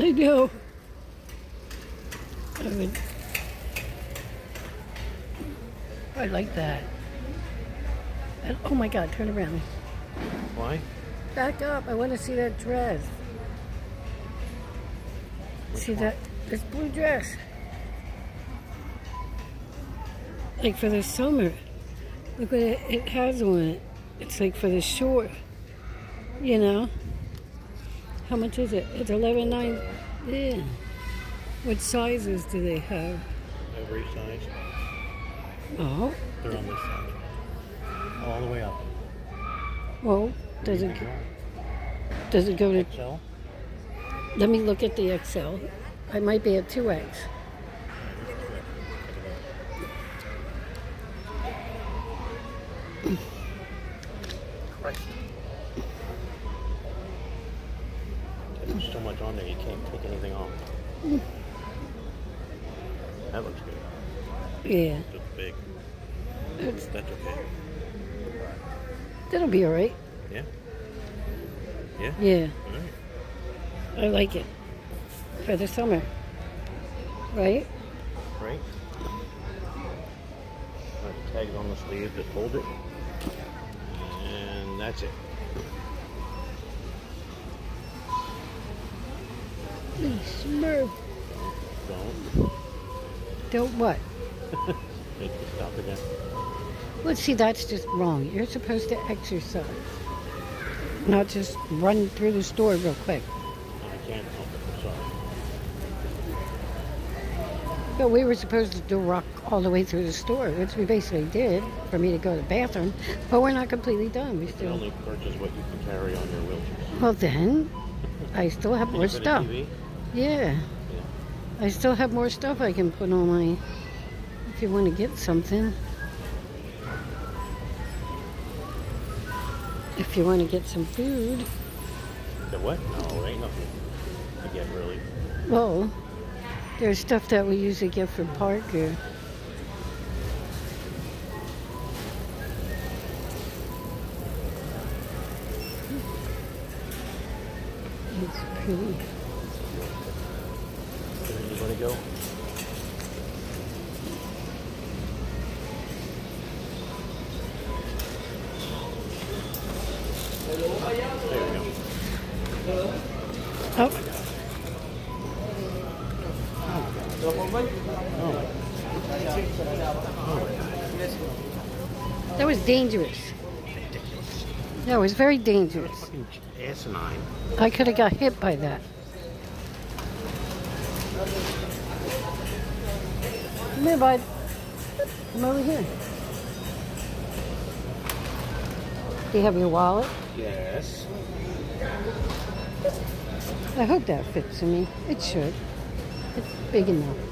I know. I would. I like that. And, oh my God! Turn around. Why? Back up. I want to see that dress. Which see one? that? This blue dress. Like for the summer. Look what it, it has on it. It's like for the shore. You know? How much is it? It's eleven nine. Yeah. What sizes do they have? Every size. Oh, They're on this side. All the way up. well, does it does it go to? XL? Let me look at the XL. I might be at two X. Christ. Can't take anything off. That looks good. Yeah, Looks big. it's, That's okay. that'll be all right. Yeah? Yeah? Yeah, Alright. I like it for the summer. Right? Right? Alright, tag it on the sleeve, just hold it. And that's it. Smurf. Don't. Don't what? Make you stop again. Well, see, that's just wrong. You're supposed to exercise, not just run through the store real quick. I can't help it. I'm sorry. But we were supposed to do rock all the way through the store, which we basically did for me to go to the bathroom. But we're not completely done. We You still. only purchase what you can carry on your wheelchair. Well, then, I still have more stuff. Yeah. I still have more stuff I can put on my. If you want to get something. If you want to get some food. The what? No, ain't nothing to get really. Well, there's stuff that we usually get from Parker. It's pretty. Go? There we go. Oh, that was dangerous. That was very dangerous. Fucking asinine. I could have got hit by that. Come here, bud. Come over here. Do you have your wallet? Yes. I hope that fits to me. It should. It's big enough.